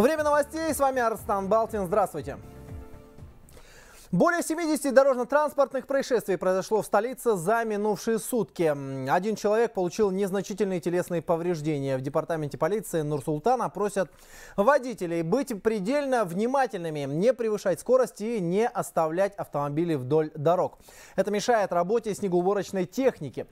Время новостей. С вами Арстан Балтин. Здравствуйте. Более 70 дорожно-транспортных происшествий произошло в столице за минувшие сутки. Один человек получил незначительные телесные повреждения. В департаменте полиции Нур-Султана просят водителей быть предельно внимательными, не превышать скорость и не оставлять автомобили вдоль дорог. Это мешает работе снегоуборочной техники.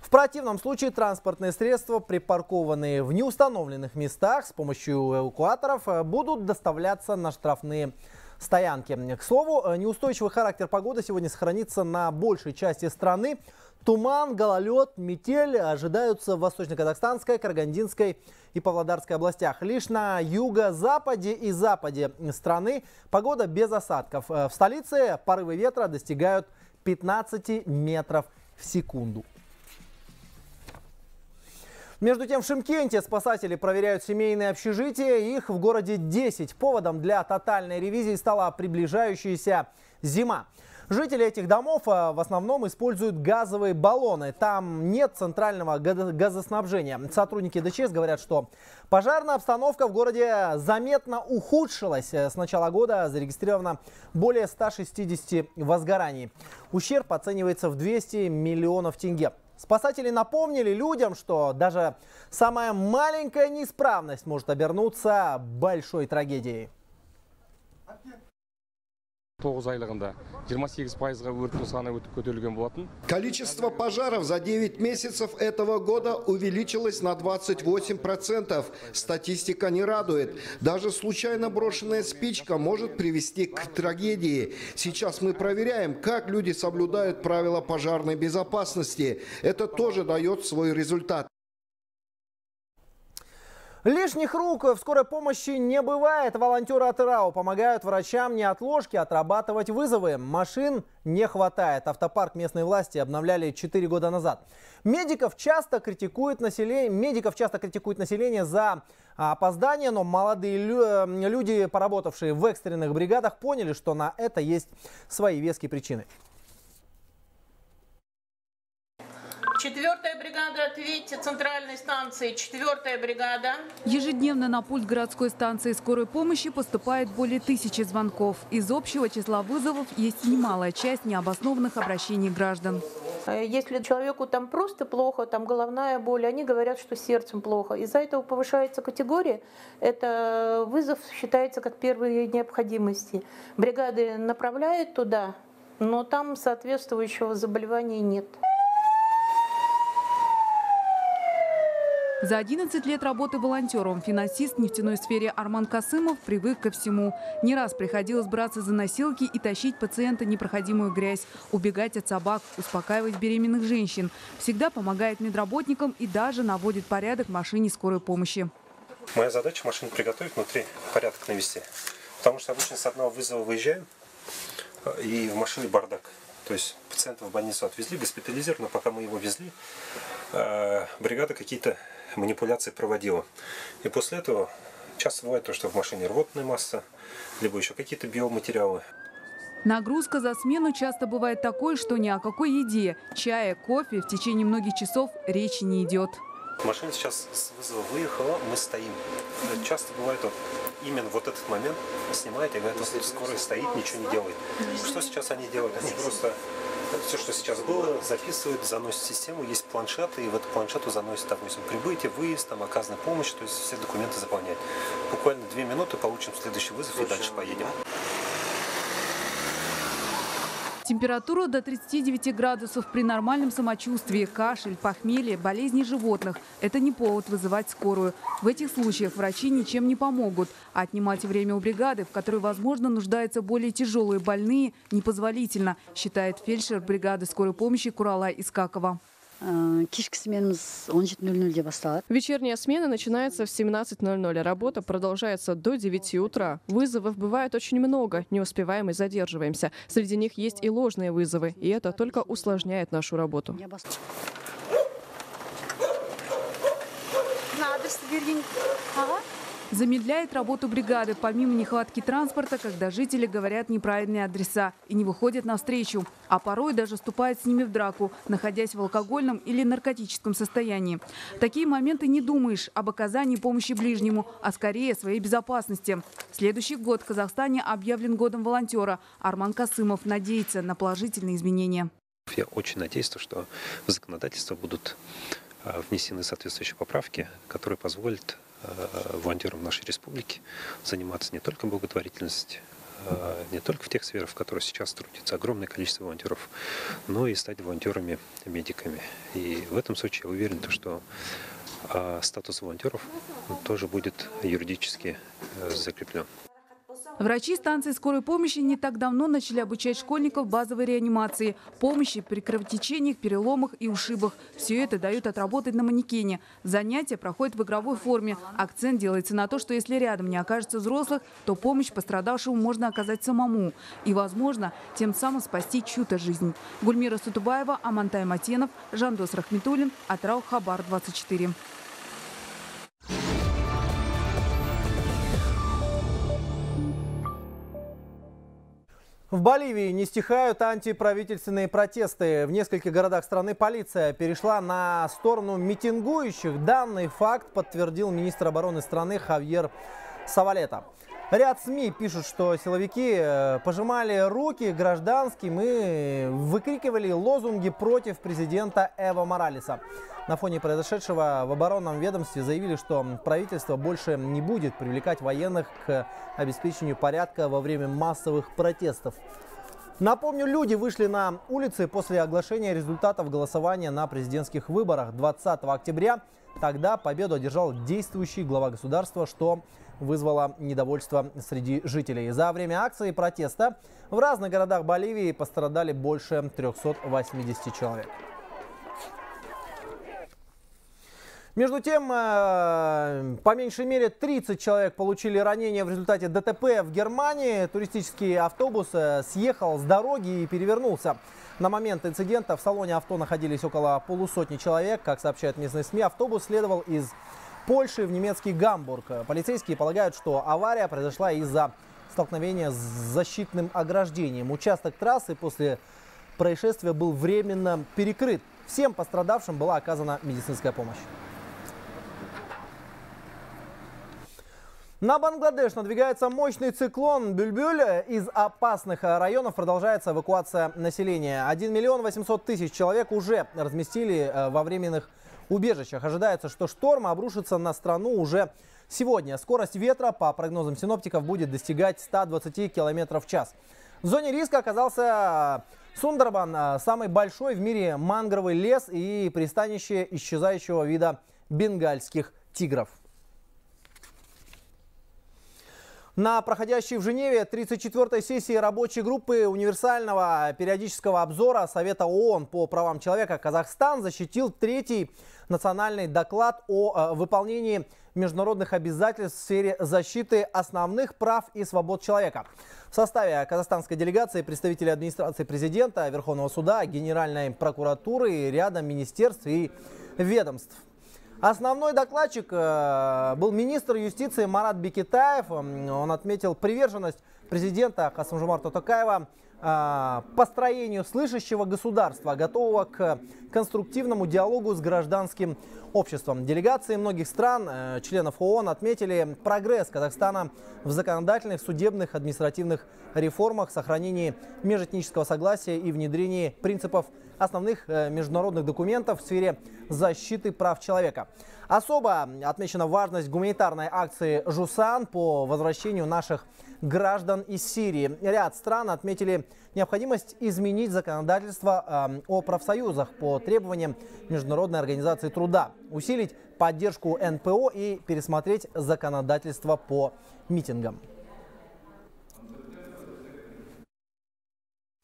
В противном случае транспортные средства, припаркованные в неустановленных местах с помощью эвакуаторов, будут доставляться на штрафные стоянки. К слову, э, неустойчивый характер погоды сегодня сохранится на большей части страны. Туман, гололед, метель ожидаются в Восточно-Казахстанской, Карагандинской и Павлодарской областях. Лишь на юго-западе и западе страны погода без осадков. Э, в столице порывы ветра достигают 15 метров в секунду. Между тем, в Шимкенте спасатели проверяют семейные общежития. Их в городе 10. Поводом для тотальной ревизии стала приближающаяся зима. Жители этих домов а, в основном используют газовые баллоны. Там нет центрального газоснабжения. Сотрудники ДЧС говорят, что пожарная обстановка в городе заметно ухудшилась. С начала года зарегистрировано более 160 возгораний. Ущерб оценивается в 200 миллионов тенге. Спасатели напомнили людям, что даже самая маленькая неисправность может обернуться большой трагедией. Количество пожаров за 9 месяцев этого года увеличилось на 28%. Статистика не радует. Даже случайно брошенная спичка может привести к трагедии. Сейчас мы проверяем, как люди соблюдают правила пожарной безопасности. Это тоже дает свой результат. Лишних рук в скорой помощи не бывает. Волонтеры от ИРАУ помогают врачам не от ложки отрабатывать вызовы. Машин не хватает. Автопарк местной власти обновляли 4 года назад. Медиков часто критикуют население, медиков часто критикуют население за опоздание, но молодые э, люди, поработавшие в экстренных бригадах, поняли, что на это есть свои веские причины. Четвертая бригада, ответьте, центральной станции, четвертая бригада. Ежедневно на пульт городской станции скорой помощи поступает более тысячи звонков. Из общего числа вызовов есть немалая часть необоснованных обращений граждан. Э, если человеку там просто плохо, там головная боль, они говорят, что сердцем плохо. Из-за этого повышается категория. Это вызов считается как первой необходимости. Бригады направляют туда, но там соответствующего заболевания нет. За 11 лет работы волонтером финансист в нефтяной сфере Арман Касымов привык ко всему. Не раз приходилось браться за носилки и тащить пациента непроходимую грязь, убегать от собак, успокаивать беременных женщин. Всегда помогает медработникам и даже наводит порядок в машине скорой помощи. Моя задача машину приготовить внутри, порядок навести. Потому что обычно с одного вызова выезжаем, и в машине бардак. То есть пациента в больницу отвезли, госпитализировали, но пока мы его везли, э, бригада какие-то манипуляции проводила. И после этого часто бывает то, что в машине рвотная масса, либо еще какие-то биоматериалы. Нагрузка за смену часто бывает такой, что ни о какой еде, чае, кофе в течение многих часов речи не идет. Машина сейчас с вызова выехала, мы стоим. Часто бывает вот, именно вот этот момент снимаете, и говорят, скорая стоит, ничего не делает. Что сейчас они делают? Они просто все, что сейчас было, записывают, заносят в систему, есть планшеты, и в эту планшету заносят, допустим, прибытие, выезд, там, оказанная помощь, то есть все документы заполнять. Буквально две минуты получим следующий вызов и дальше поедем. Температура до 39 градусов при нормальном самочувствии, кашель, похмелье, болезни животных – это не повод вызывать скорую. В этих случаях врачи ничем не помогут. А отнимать время у бригады, в которой, возможно, нуждаются более тяжелые больные, непозволительно, считает фельдшер бригады скорой помощи Куралай Искакова. Э, кешкі сменіміз 17.00-де басталады вечерняя смена начинается в 17.00 работа продолжается до 9 утра вызовов бывает очень много не успеваем и задерживаемся среди них есть и ложные вызовы и это только усложняет нашу работу адрес берген аға Замедляет работу бригады, помимо нехватки транспорта, когда жители говорят неправильные адреса и не выходят навстречу, а порой даже вступает с ними в драку, находясь в алкогольном или наркотическом состоянии. Такие моменты не думаешь об оказании помощи ближнему, а скорее своей безопасности. Следующий год в Казахстане объявлен годом волонтера. Арман Касымов надеется на положительные изменения. Я очень надеюсь, что в законодательство будут а, внесены соответствующие поправки, которые позволят волонтерам нашей республики заниматься не только благотворительностью, э, не только в тех сферах, в которых сейчас трудится огромное количество волонтеров, но и стать волонтерами-медиками. И в этом случае я уверен, что э, статус волонтеров тоже будет юридически закреплен. Врачи станции скорой помощи не так давно начали обучать школьников базовой реанимации, помощи при кровотечениях, переломах и ушибах. Все это дают отработать на манекене. Занятия проходят в игровой форме. Акцент делается на то, что если рядом не окажется взрослых, то помощь пострадавшему можно оказать самому. И, возможно, тем самым спасти чью-то жизнь. Гульмира Сутубаева, Амантай Матенов, Жандос Рахметулин, Атрау Хабар 24. В Боливии не стихают антиправительственные протесты. В нескольких городах страны полиция перешла на сторону митингующих. Данный факт подтвердил министр обороны страны Хавьер Савалета. Ряд СМИ пишут, что силовики э, пожимали руки гражданским и выкрикивали лозунги против президента Эва Моралеса. На фоне произошедшего в оборонном ведомстве заявили, что правительство больше не будет привлекать военных к обеспечению порядка во время массовых протестов. Напомню, люди вышли на улицы после оглашения результатов голосования на президентских выборах 20 октября. Тогда победу одержал действующий глава государства, что вызвало недовольство среди жителей. За время акции протеста в разных городах Боливии пострадали больше 380 человек. Между тем, э, по меньшей мере 30 человек получили ранения в результате ДТП в Германии. Туристический автобус э, съехал с дороги и перевернулся. На момент инцидента в салоне авто находились около полусотни человек. Как сообщают местные СМИ, автобус следовал из Польши в немецкий Гамбург. Полицейские полагают, что авария произошла из-за столкновения с защитным ограждением. Участок трассы после происшествия был временно перекрыт. Всем пострадавшим была оказана медицинская помощь. На Бангладеш надвигается мощный циклон Бюльбюль. Из опасных районов продолжается эвакуация населения. 1 миллион 800 тысяч человек уже разместили э, во временных убежищах. Ожидается, что шторм обрушится на страну уже сегодня. Скорость ветра, по прогнозам синоптиков, будет достигать 120 км в час. В зоне риска оказался Сундарбан, э, самый большой в мире мангровый лес и пристанище исчезающего вида бенгальских тигров. На проходящей в Женеве 34-й сессии рабочей группы универсального периодического обзора Совета ООН по правам человека Казахстан защитил третий национальный доклад о э, выполнении международных обязательств в сфере защиты основных прав и свобод человека. В составе казахстанской делегации представители администрации президента, Верховного суда, Генеральной прокуратуры и ряда министерств и ведомств. Основной докладчик э, был министр юстиции Марат Бекетаев. Он отметил приверженность президента Касымжумарта Токаева построению слышащего государства, готового к конструктивному диалогу с гражданским обществом. Делегации многих стран, э, членов ООН, отметили прогресс Казахстана в законодательных, судебных, административных реформах, сохранении межэтнического согласия и внедрении принципов основных э, международных документов в сфере защиты прав человека. Особо отмечена важность гуманитарной акции «Жусан» по возвращению наших граждан из Сирии. Ряд стран отметили необходимость изменить законодательство э, о профсоюзах по требованиям Международной организации труда, усилить поддержку НПО и пересмотреть законодательство по митингам.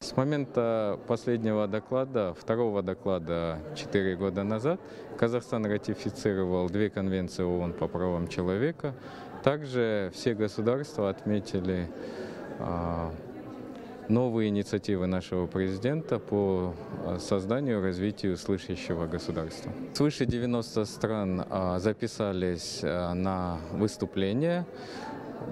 С момента последнего доклада, второго доклада 4 года назад, Казахстан ратифицировал две конвенции ООН по правам человека. Также все государства отметили а, новые инициативы нашего президента по а, созданию и развитию слышащего государства. Свыше 90 стран а, записались на выступление.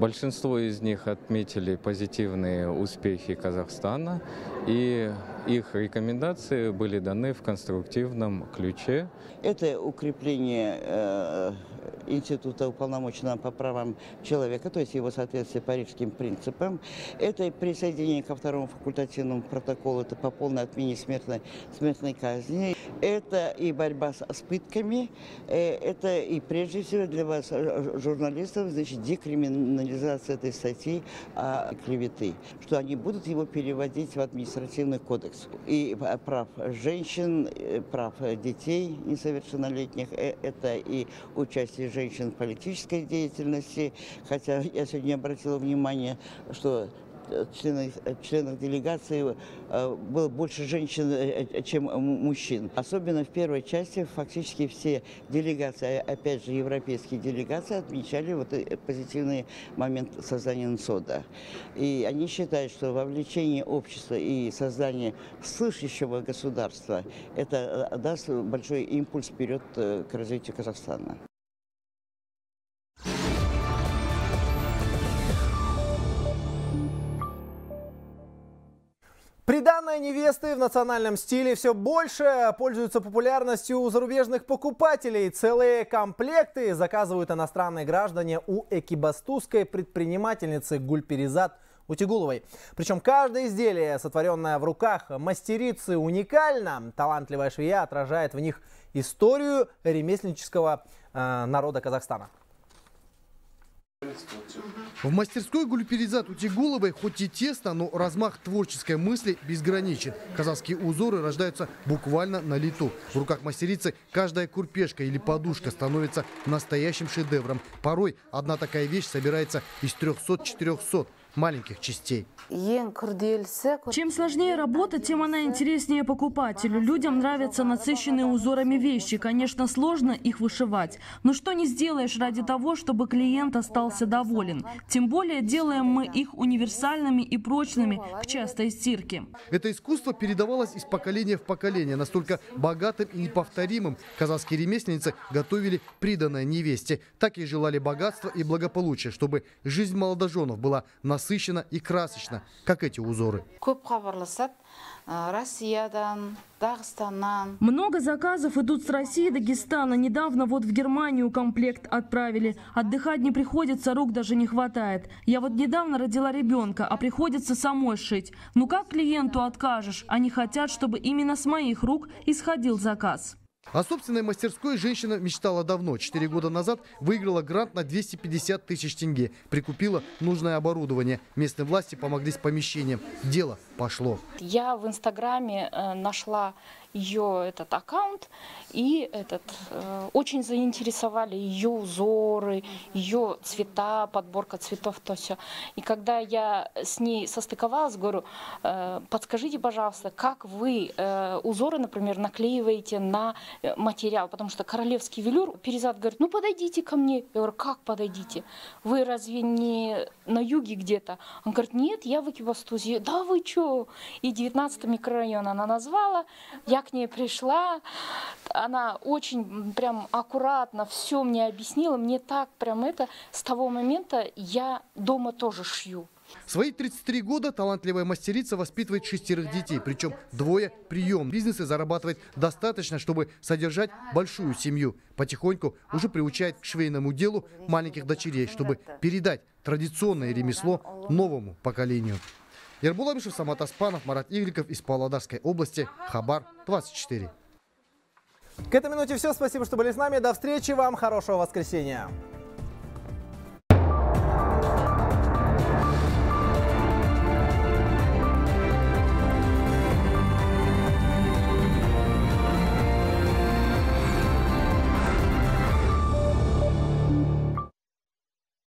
Большинство из них отметили позитивные успехи Казахстана, и их рекомендации были даны в конструктивном ключе. Это укрепление э, Института уполномоченного по правам человека, то есть его соответствие парижским принципам. Это присоединение ко второму факультативному протоколу, это по полной отмене смертной, смертной казни. Это и борьба с, с пытками, э, это и прежде всего для вас, э, журналистов, значит, декриминализация этой статьи о клеветы, что они будут его переводить в административный кодекс. И прав женщин, прав детей несовершеннолетних, это и участие женщин в политической деятельности, хотя я сегодня обратила внимание, что членов, членов делегации э, было больше женщин, э, чем мужчин. Особенно в первой части фактически все делегации, опять же европейские делегации, отмечали вот позитивный момент создания НСОДа. И они считают, что вовлечение общества и создание слышащего государства, это э, даст большой импульс вперед к развитию Казахстана. Приданная невесты в национальном стиле все больше пользуются популярностью у зарубежных покупателей. Целые комплекты заказывают иностранные граждане у экибастузской предпринимательницы Гульперизат Утигуловой. Причем каждое изделие, сотворенное в руках мастерицы, уникально. Талантливая швея отражает в них историю ремесленнического э, народа Казахстана. В мастерской Гульперизат Утигуловой хоть и тесно, но размах творческой мысли безграничен. Казахские узоры рождаются буквально на лету. В руках мастерицы каждая курпешка или подушка становится настоящим шедевром. Порой одна такая вещь собирается из 300-400 маленьких частей. Чем сложнее работа, тем она интереснее покупателю. Людям нравятся насыщенные узорами вещи. Конечно, сложно их вышивать. Но что не сделаешь ради того, чтобы клиент остался доволен. Тем более делаем мы их универсальными и прочными к частой стирке. Это искусство передавалось из поколения в поколение. Настолько богатым и неповторимым казахские ремесленницы готовили приданное невесте. Так и желали богатства и благополучия, чтобы жизнь молодоженов была насыщена и прекрасно, как эти узоры. Много заказов идут с России и Дагестана. Недавно вот в Германию комплект отправили. Отдыхать не приходится, рук даже не хватает. Я вот недавно родила ребенка, а приходится самой шить. Ну как клиенту откажешь? Они хотят, чтобы именно с моих рук исходил заказ. О собственной мастерской женщина мечтала давно. Четыре года назад выиграла грант на 250 тысяч тенге. Прикупила нужное оборудование. Местные власти помогли с помещением. Дело пошло. Я в Инстаграме э, нашла ее этот аккаунт и этот э, очень заинтересовали ее узоры, ее цвета, подборка цветов, то все. И когда я с ней состыковалась, говорю, э, подскажите, пожалуйста, как вы узоры, например, наклеиваете на материал, потому что королевский велюр, Перезад говорит, ну подойдите ко мне. Я говорю, как подойдите? Вы разве не на юге где-то? Он говорит, нет, я в Экибастузе. Да вы что? И 19 микрорайон она назвала. Я к ней пришла, она очень прям аккуратно все мне объяснила. Мне так прям это, с того момента я дома тоже шью. В свои 33 года талантливая мастерица воспитывает шестерых детей, причем двое прием. Бизнес зарабатывает достаточно, чтобы содержать большую семью. Потихоньку уже приучает к швейному делу маленьких дочерей, чтобы передать традиционное ремесло новому поколению. Ербул Абишев, Самат Аспанов, Марат Игликов из Павлодарской области. Хабар 24. К этой минуте все. Спасибо, что были с нами. До встречи вам. Хорошего воскресенья.